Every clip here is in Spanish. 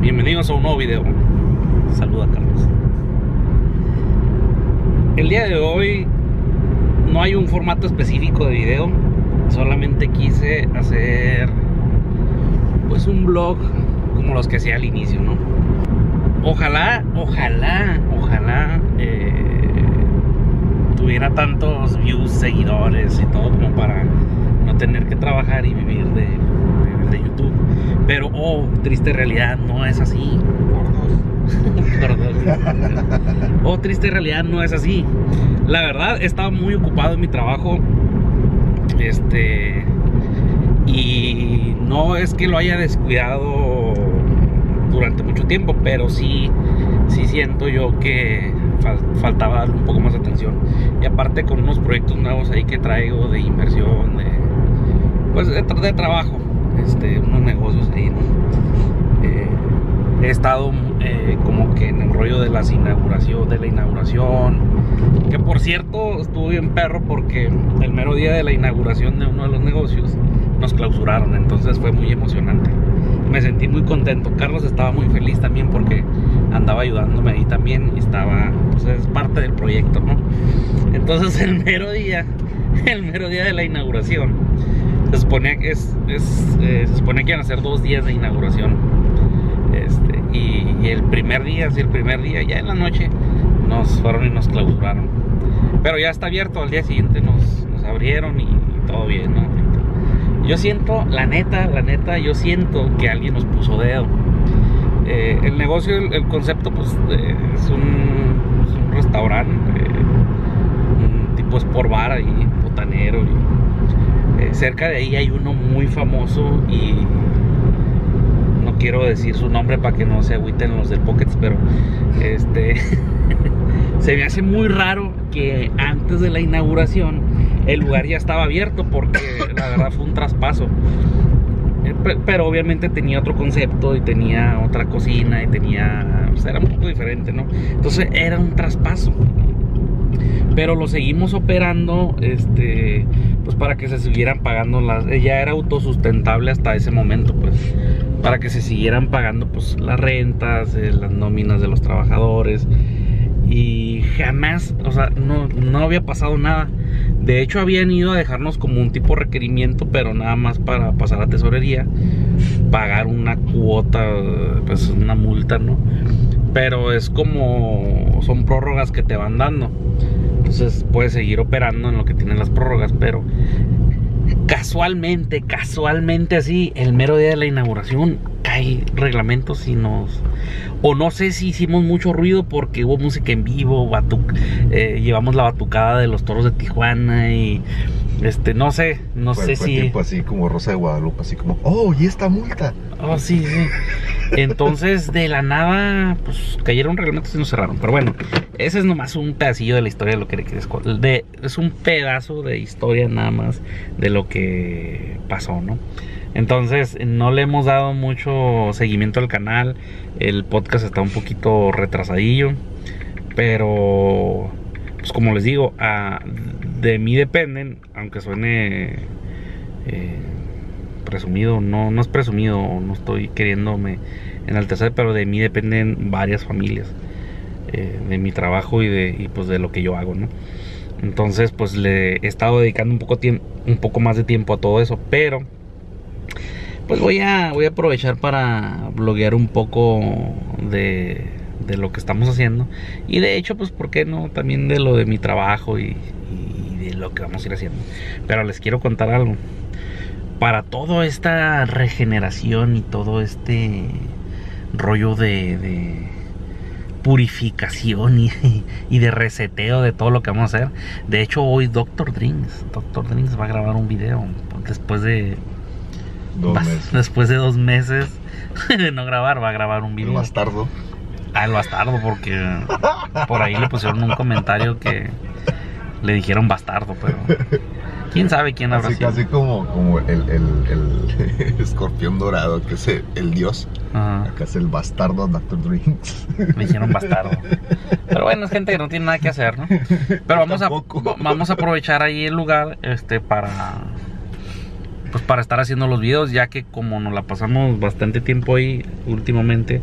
Bienvenidos a un nuevo video. Saluda Carlos. El día de hoy no hay un formato específico de video. Solamente quise hacer pues un vlog como los que hacía al inicio, ¿no? Ojalá, ojalá, ojalá eh, tuviera tantos views, seguidores y todo como para no tener que trabajar y vivir de, vivir de YouTube. Pero, oh, triste realidad, no es así. Oh, triste realidad, no es así. La verdad, estaba muy ocupado en mi trabajo. Este. Y no es que lo haya descuidado durante mucho tiempo, pero sí, sí siento yo que fal- faltaba darle un poco más de atención. Y aparte con unos proyectos nuevos ahí que traigo de inversión, de, pues de, de trabajo, este, unos negocios ahí, ¿no? Eh, he estado eh, como que en el rollo de las inauguración, de la inauguración, que por cierto estuvo bien perro porque el mero día de la inauguración de uno de los negocios nos clausuraron, entonces fue muy emocionante. Me sentí muy contento. Carlos estaba muy feliz también porque andaba ayudándome ahí también y estaba, pues es parte del proyecto, ¿no? Entonces el mero día, el mero día de la inauguración, se suponía que es, es, eh, se supone que iban a ser dos días de inauguración. Este, y, el primer día, sí, el primer día, ya en la noche, nos fueron y nos clausuraron. Pero ya está abierto, al día siguiente nos, abrieron y, todo bien, ¿no? Yo siento, la neta, la neta, yo siento que alguien nos puso dedo. Eh, el negocio, el, concepto, pues es, un, es restaurante, tipo sport bar ahí, botanero. y, cerca de ahí hay uno muy famoso y no quiero decir su nombre para que no se agüiten los del Pockets, pero este se me hace muy raro que antes de la inauguración el lugar ya estaba abierto porque la verdad fue un traspaso. Eh, pe- Pero obviamente tenía otro concepto y tenía otra cocina y tenía. sea, era un poco diferente, ¿no? Entonces era un traspaso. Pero lo seguimos operando, este, pues para que se siguieran pagando las. Ya era autosustentable hasta ese momento, pues. Para que se siguieran pagando, pues, las rentas, eh, las nóminas de los trabajadores. Y jamás, o sea, no, no había pasado nada. De hecho, habían ido a dejarnos como un tipo de requerimiento, pero nada más para pasar a tesorería, pagar una cuota, pues una multa, ¿no? Pero es como, son prórrogas que te van dando. Entonces puedes seguir operando en lo que tienen las prórrogas, pero casualmente, casualmente así, el mero día de la inauguración cae reglamentos y nos... O no sé si hicimos mucho ruido porque hubo música en vivo, batu- eh, llevamos la batucada de los toros de Tijuana y este, no sé, no Fue, sé fue si... así como Rosa de Guadalupe, así como, oh, ¿y esta multa? Oh, sí, sí. Entonces, de la nada, pues cayeron reglamentos y nos cerraron. Pero bueno, ese es nomás un pedacillo de la historia de lo que les Es un pedazo de historia nada más de lo que pasó, ¿no? Entonces, no le hemos dado mucho seguimiento al canal. El podcast está un poquito retrasadillo. Pero, pues como les digo, ah, de mí dependen, aunque suene eh, presumido, no, no es presumido, no estoy queriéndome enaltecer, pero de mí dependen varias familias, eh, de mi trabajo y de, y pues de lo que yo hago, ¿no? Entonces, pues le he estado dedicando un poco, un poco más de tiempo a todo eso, pero pues voy a, voy a aprovechar para bloguear un poco de, de lo que estamos haciendo. Y de hecho, pues, ¿por qué no? También de lo de mi trabajo y de lo que vamos a ir haciendo. Pero les quiero contar algo. Para toda esta regeneración y todo este rollo de, de purificación y, y de reseteo de todo lo que vamos a hacer. De hecho, hoy Doctor Drinks, Doctor Drinks va a grabar un video después de Dos meses. Después de dos meses de no grabar, va a grabar un El video. bastardo. Ah, el bastardo, porque por ahí le pusieron un comentario que le dijeron bastardo, pero quién sabe quién habrá Así, sido. casi como, como el, el, el escorpión dorado, que es el, dios. Ajá, Acá es el bastardo Dr. Drinks. le dijeron bastardo. Pero bueno, es gente que no tiene nada que hacer, ¿no? Pero vamos a, Tampoco. vamos a aprovechar ahí el lugar este para pues para estar haciendo los videos, ya que como nos la pasamos bastante tiempo ahí últimamente,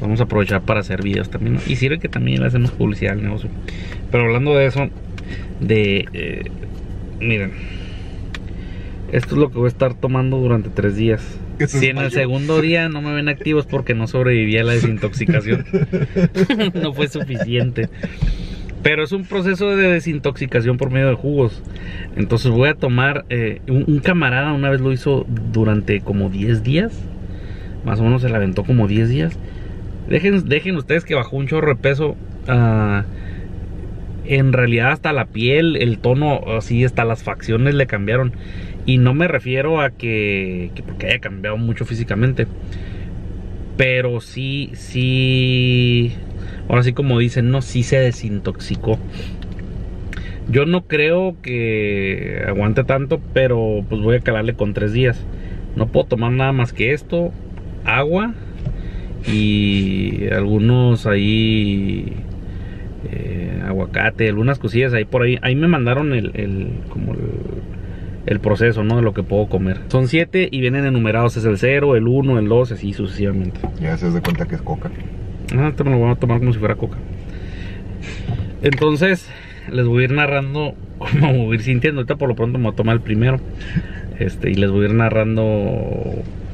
vamos a aprovechar para hacer videos también. Y sirve que también le hacemos publicidad al negocio. Pero hablando de eso, de... Eh, miren, esto es lo que voy a estar tomando durante tres días. Si en el segundo día no me ven activos porque no sobreviví a la desintoxicación. no fue suficiente. Pero es un proceso de desintoxicación por medio de jugos. Entonces voy a tomar, eh, un, camarada una vez lo hizo durante como 10 días. Más o menos se la aventó como 10 días. Dejen, dejen ustedes que bajó un chorro de peso. Ah, en realidad hasta la piel, el tono, así hasta las facciones le cambiaron. Y no me refiero a que, que porque haya cambiado mucho físicamente. Pero sí, sí ahora sí como dicen, no, sí se desintoxicó. Yo no creo que aguante tanto, pero pues voy a calarle con tres días. No puedo tomar nada más que esto, agua y algunos ahí eh, aguacate, algunas cosillas ahí por ahí. Ahí me mandaron el, el como el, proceso, ¿no? De lo que puedo comer. Son siete y vienen enumerados, es el 0, el 1, el 2, así sucesivamente. Ya se de cuenta que es coca. Ah, te me lo voy a tomar como si fuera coca. Entonces, les voy a ir narrando cómo voy a ir sintiendo. Ahorita por lo pronto me voy a tomar el primero. Este, y les voy a ir narrando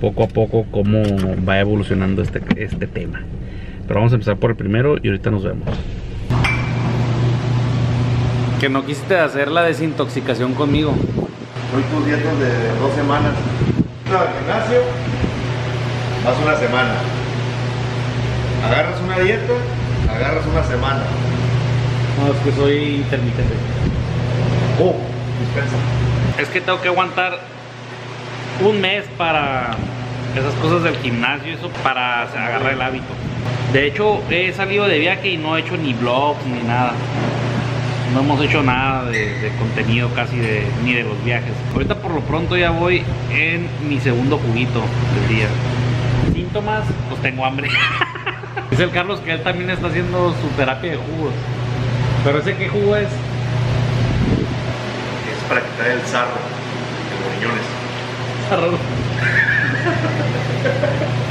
poco a poco cómo va evolucionando este, este tema. Pero vamos a empezar por el primero y ahorita nos vemos. Que no quisiste hacer la desintoxicación conmigo. Hoy tus dietas de dos semanas. No, al gimnasio, más una semana Agarras una dieta, agarras una semana. No, es que soy intermitente. Oh, dispensa. Es que tengo que aguantar un mes para esas cosas del gimnasio, eso para agarrar el hábito. De hecho, he salido de viaje y no he hecho ni vlogs ni nada. No hemos hecho nada de, contenido casi de, ni de los viajes. Ahorita por lo pronto ya voy en mi segundo juguito del día. Síntomas, pues tengo hambre. Dice el Carlos que él también está haciendo su terapia de jugos. Pero ese qué jugo es? Es para quitar el sarro de los riñones. Sarro.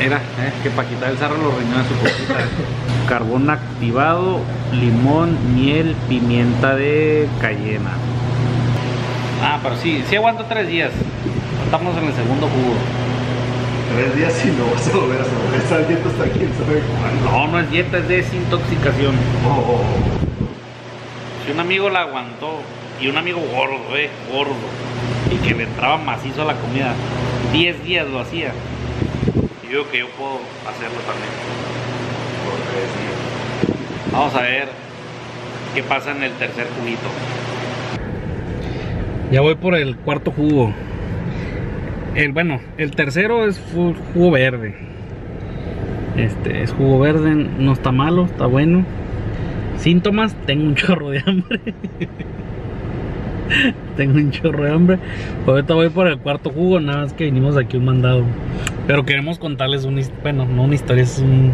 Era, eh, que para quitar el sarro los riñones su cosita. Carbón activado, limón, miel, pimienta de cayena. Ah, pero sí, sí aguanto tres días. Estamos en el segundo jugo tres días y no vas a volver a hacer esa dieta hasta quién sabe cuándo. No, no es dieta, es desintoxicación. Oh. Si un amigo la aguantó, y un amigo gordo, eh, gordo, y que le entraba macizo a la comida, 10 días lo hacía. Y yo que yo puedo hacerlo también. Por tres días. Vamos a ver qué pasa en el tercer juguito. Ya voy por el cuarto jugo. El, bueno, el tercero es jugo verde. Este es jugo verde, no está malo, está bueno. Síntomas, tengo un chorro de hambre. tengo un chorro de hambre. Ahorita voy por el cuarto jugo, nada más que vinimos aquí un mandado. Pero queremos contarles una bueno, no una historia, es un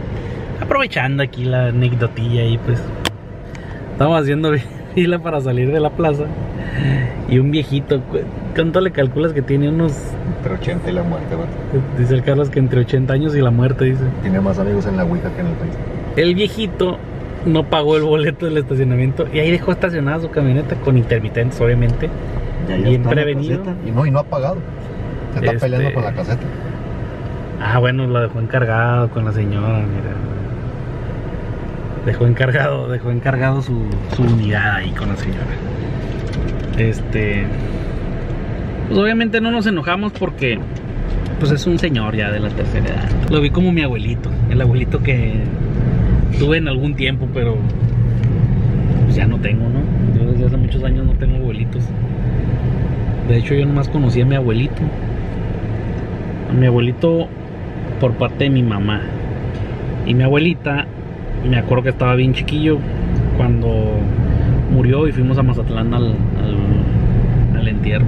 aprovechando aquí la anecdotilla y pues estamos haciendo fila para salir de la plaza y un viejito, ¿cuánto le calculas que tiene unos entre 80 y la muerte, Dice el Carlos que entre 80 años y la muerte, dice. Tiene más amigos en la Ouija que en el país. El viejito no pagó el boleto del estacionamiento y ahí dejó estacionada su camioneta con intermitentes, obviamente. Ya, bien prevenido. Y no, y no ha pagado. Se está este, peleando con la caseta. Ah, bueno, lo dejó encargado con la señora, mira. Dejó encargado, dejó encargado su, su unidad ahí con la señora. Este pues obviamente no nos enojamos porque pues es un señor ya de la tercera edad. Lo vi como mi abuelito, el abuelito que tuve en algún tiempo, pero pues ya no tengo, ¿no? Yo desde hace muchos años no tengo abuelitos. De hecho yo nomás conocí a mi abuelito. A mi abuelito por parte de mi mamá. Y mi abuelita, me acuerdo que estaba bien chiquillo cuando murió y fuimos a Mazatlán al, al, al entierro.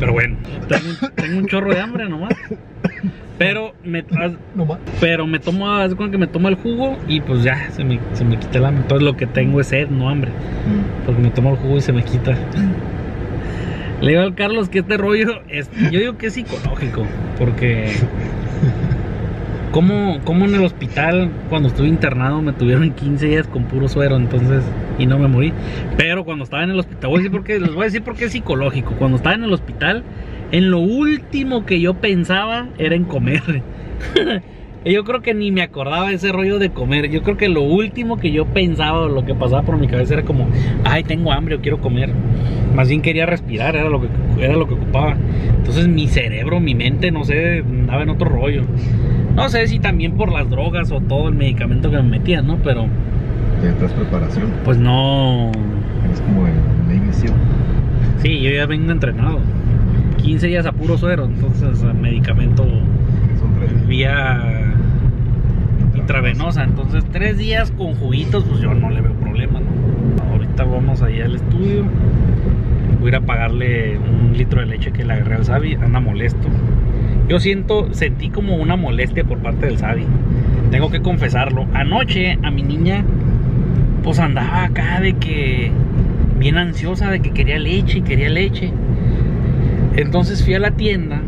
Pero bueno, tengo, un chorro de hambre nomás. Pero me, pero me tomo, que me tomo el jugo y pues ya se me, se me quita el hambre. Entonces lo que tengo es sed, no hambre. Mm. Porque me tomo el jugo y se me quita. Le digo al Carlos que este rollo es, yo digo que es psicológico, porque como, como en el hospital cuando estuve internado me tuvieron 15 días con puro suero, entonces y no me morí. Pero cuando estaba en el hospital, voy a decir porque les voy a decir porque es psicológico. Cuando estaba en el hospital, en lo último que yo pensaba era en comer. Yo creo que ni me acordaba de ese rollo de comer. Yo creo que lo último que yo pensaba o lo que pasaba por mi cabeza era como, ay, tengo hambre o quiero comer. Más bien quería respirar, era lo que, era lo que ocupaba. Entonces mi cerebro, mi mente, no sé, andaba en otro rollo. No sé si también por las drogas o todo el medicamento que me metían, ¿no? Pero... Ya preparación. Pues no... Es como la inicio. Sí, yo ya vengo entrenado. 15 días a puro suero, entonces medicamento vía intravenosa. Entonces, tres días con juguitos, pues yo no le veo problema, ¿no? Ahorita vamos allá al estudio. Voy a ir a pagarle un litro de leche que le agarré al Sabi. Anda molesto. Yo siento, sentí como una molestia por parte del Sabi. Tengo que confesarlo. Anoche a mi niña, pues andaba acá de que bien ansiosa de que quería leche y quería leche. Entonces fui a la tienda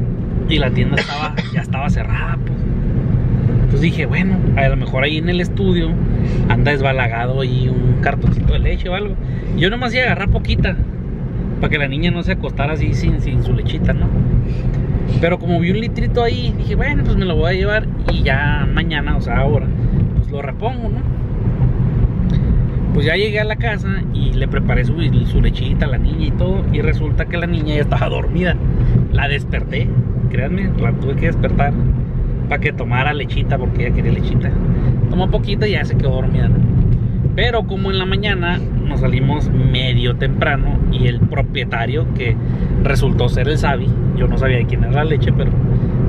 y la tienda estaba, ya estaba cerrada, pues. Entonces dije, bueno, a lo mejor ahí en el estudio anda desbalagado ahí un cartoncito de leche o algo. Yo nomás iba a agarrar poquita, para que la niña no se acostara así sin, sin su lechita, ¿no? Pero como vi un litrito ahí, dije, bueno, pues me lo voy a llevar y ya mañana, o sea, ahora, pues lo repongo, ¿no? Pues ya llegué a la casa y le preparé su, lechita a la niña y todo. Y resulta que la niña ya estaba dormida. La desperté, créanme, la tuve que despertar para que tomara lechita porque ella quería lechita. Tomó poquito y ya se quedó dormida. Pero como en la mañana nos salimos medio temprano y el propietario que resultó ser el Sabi, yo no sabía de quién era la leche, pero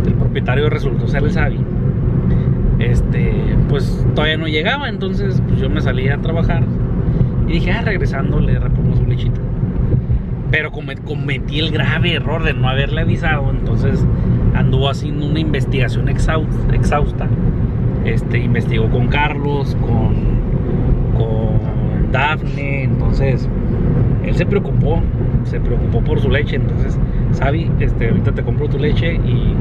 el propietario resultó ser el Sabi. Este, pues todavía no llegaba, entonces pues yo me salí a trabajar y dije, ah, regresando le repongo su lechita. Pero cometí el grave error de no haberle avisado, entonces anduvo haciendo una investigación exhausta. exhausta. Este, investigó con Carlos, con, con Dafne, entonces él se preocupó, se preocupó por su leche, entonces, Sabi, este, ahorita te compro tu leche y,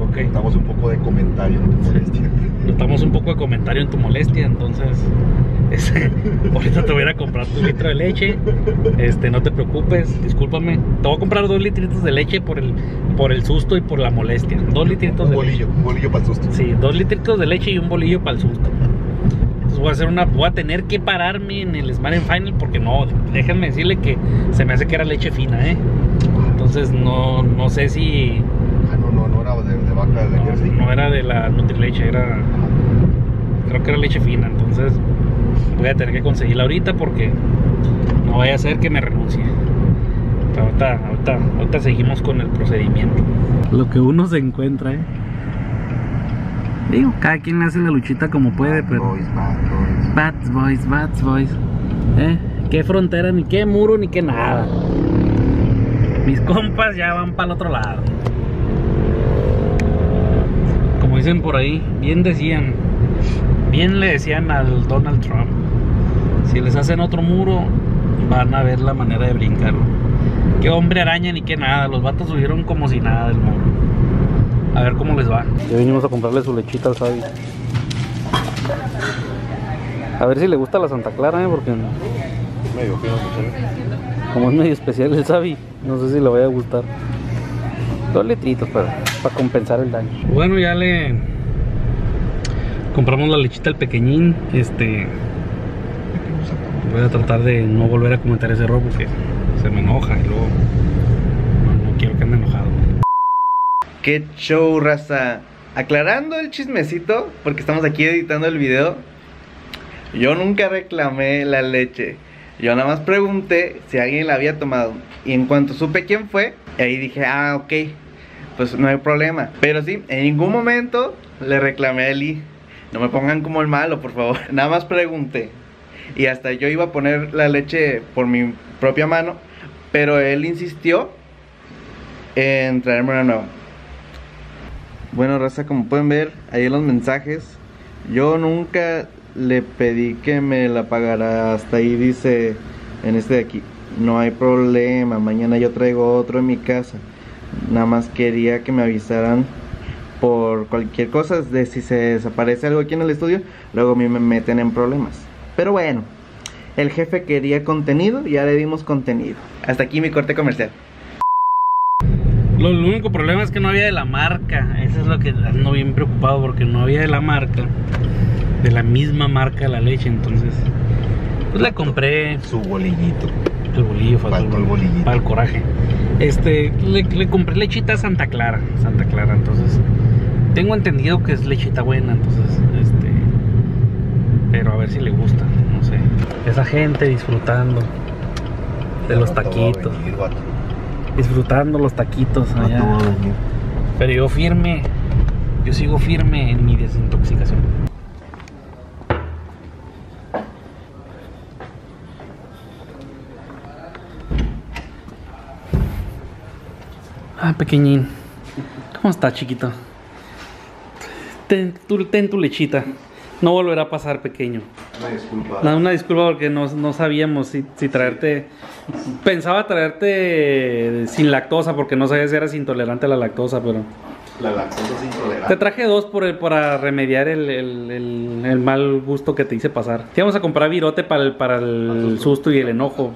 ok. Damos un poco de comentario en tu molestia. Notamos un poco de comentario en tu molestia, entonces este, ahorita te voy a ir a comprar tu litro de leche. Este, no te preocupes, discúlpame. Te voy a comprar dos litritos de leche por el, por el susto y por la molestia. Dos litritos Un de bolillo, un bolillo para el susto. leche. Sí, dos litritos de leche y un bolillo para el susto. Entonces voy a hacer una, voy a tener que pararme en el Smart and Final porque no, déjenme decirle que se me hace que era leche fina, eh. Entonces no, no sé si Ah, no, no, no era de, de vaca de no, Jersey. no era de la Nutrileche, era creo que era leche fina, entonces voy a tener que conseguirla ahorita porque no vaya a ser que me renuncie. Pero ahorita, ahorita, ahorita seguimos con el procedimiento. Lo que uno se encuentra, ¿eh? Digo, cada quien hace la luchita como puede, Bad pero... boys, bad boys. Bad boys, bad boys. ¿Eh? Qué frontera, ni qué muro, ni qué nada. Mis compas ya van para el otro lado. Dicen por ahí, bien decían, bien le decían al Donald Trump. Si les hacen otro muro, van a ver la manera de brincarlo. Qué hombre araña ni qué nada. Los vatos subieron como si nada del muro. A ver cómo les va. Ya vinimos a comprarle su lechita al Sabi. A ver si le gusta la Santa Clara, ¿eh? porque Medio fino, muchacho. como es medio especial el Sabi, no sé si le vaya a gustar. Dos litritos para, para compensar el daño. Bueno, ya le compramos la lechita al pequeñín. Este, voy a tratar de no volver a comentar ese error porque se me enoja y luego no, no quiero que ande enojado. Qué show, raza. Aclarando el chismecito, porque estamos aquí editando el video. Yo nunca reclamé la leche. Yo nada más pregunté si alguien la había tomado. Y en cuanto supe quién fue, ahí dije, ah, ok, pues no hay problema. Pero sí, en ningún momento le reclamé a Eli. No me pongan como el malo, por favor. Nada más pregunté. Y hasta yo iba a poner la leche por mi propia mano. Pero él insistió en traerme una nueva. Bueno, raza, como pueden ver ahí en los mensajes, yo nunca le pedí que me la pagara. Hasta ahí dice en este de aquí. no hay problema, mañana yo traigo otro en mi casa. Nada más quería que me avisaran por cualquier cosa, de si se desaparece algo aquí en el estudio, luego a mí me meten en problemas. Pero bueno, el jefe quería contenido y ya le dimos contenido. Hasta aquí mi corte comercial. Lo, el único problema es que no había de la marca. Eso es lo que ando bien preocupado porque no había de la marca. De la misma marca la leche. Entonces, pues la compré. Su bolillito. El bolillo faltó Faltó el bolillito. Para el coraje. Este, le, le compré lechita Santa Clara. Santa Clara. Entonces, tengo entendido que es lechita buena. Entonces, este. Pero a ver si le gusta. No sé. Esa gente disfrutando de los a taquitos. venir. Disfrutando los taquitos allá. a. Pero yo firme, yo sigo firme en mi desintoxicación. Ah, pequeñín. ¿Cómo está, chiquito? Ten tu, ten tu lechita. No volverá a pasar, pequeño. Una disculpa. No, una disculpa porque no, no sabíamos si, si traerte. Pensaba traerte sin lactosa porque no sabía si eras intolerante a la lactosa, pero. La lactosa es intolerante. Te traje dos por el- para remediar el, el- el- el mal gusto que te hice pasar. Te íbamos a comprar virote para el, para el susto y el enojo.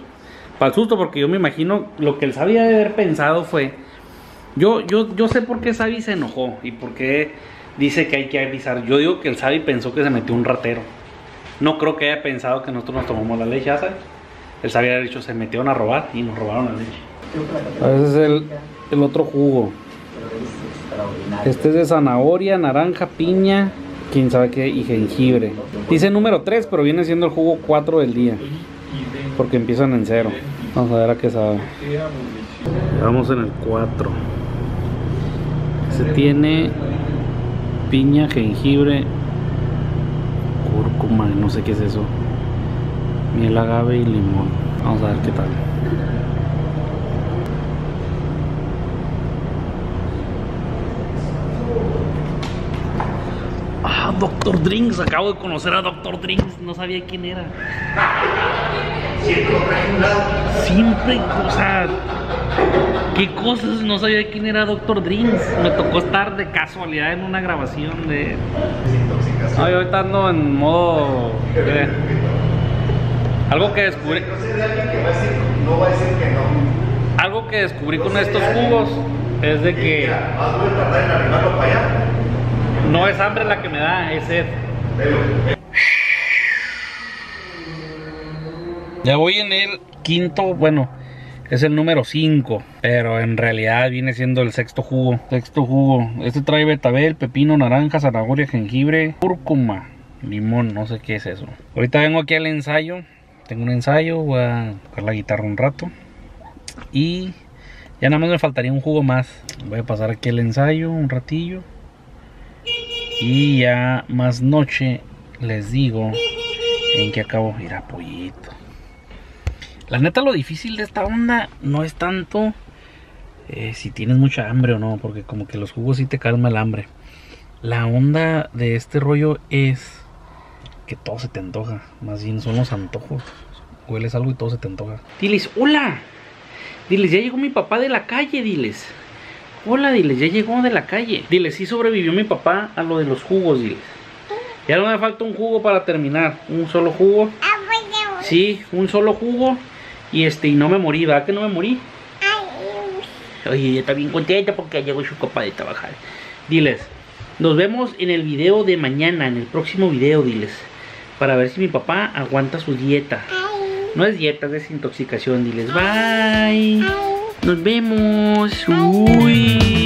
Para el susto, porque yo me imagino lo que el Sabi debe haber pensado fue. Yo, yo, yo sé por qué Sabi se enojó y por qué dice que hay que avisar. Yo digo que el Sabi pensó que se metió un ratero. No creo que haya pensado que nosotros nos tomamos la leche. El Sabi había dicho se metieron a robar y nos robaron la leche. Ese es el, el otro jugo. Este es de zanahoria, naranja, piña, quién sabe qué, y jengibre. Dice número 3, pero viene siendo el jugo 4 del día. Porque empiezan en cero. Vamos a ver a qué sabe. Vamos en el 4. Se tiene piña, jengibre, cúrcuma, no sé qué es eso. Miel agave y limón. Vamos a ver qué tal. Ah, Doctor Drinks, acabo de conocer a Doctor Drinks, no sabía quién era. Siempre, o sea, qué cosas, no sabía quién era Doctor Drinks. Me tocó estar de casualidad en una grabación de. Desintoxicación. Ay, ahorita ando en modo. ¿qué? Algo que descubrí. No no no. Algo que descubrí con estos jugos es de que Mira, más voy a tardar en arribarlo para allá. no es hambre la que me da, es sed. Ya voy en el quinto, bueno, es el número 5, pero en realidad viene siendo el sexto jugo. Sexto jugo. Este trae betabel, pepino, naranja, zanahoria, jengibre, cúrcuma, limón, no sé qué es eso. Ahorita vengo aquí al ensayo. Tengo un ensayo, voy a tocar la guitarra un rato. Y ya nada más me faltaría un jugo más. Voy a pasar aquí el ensayo un ratillo. Y ya más noche les digo en que acabo. Mira, pollito. La neta, lo difícil de esta onda no es tanto eh, si tienes mucha hambre o no, porque como que los jugos sí te calma el hambre. La onda de este rollo es que todo se te antoja. Más bien son los antojos. Hueles algo y todo se te antoja. Diles, hola. Diles, ya llegó mi papá de la calle, diles. Hola, diles, ya llegó de la calle. Diles, sí sobrevivió mi papá a lo de los jugos, diles. Ya no me falta un jugo para terminar. Un solo jugo. Sí, un solo jugo. Y este, y no me morí, ¿verdad que no me morí? Oye, ella está bien contenta porque ya llegó su copa de trabajar. Diles, nos vemos en el video de mañana, en el próximo video, diles. Para ver si mi papá aguanta su dieta. No es dieta, es desintoxicación. Diles, bye. Nos vemos. Uy.